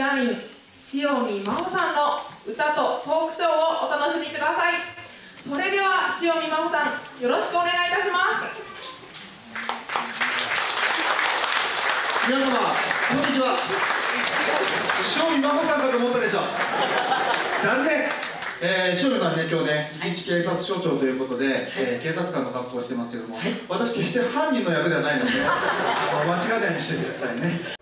団員塩見真帆さんの歌とトークショーをお楽しみくださいそれでは塩見真帆さんよろしくお願いいたします皆様こんにちは塩見真帆さんかと思ったでしょ残念えー、塩見さんね今日ね一日警察署長ということで、えー警察官の格好をしてますけども、私決して犯人の役ではないのであ間違えないようにしてくださいね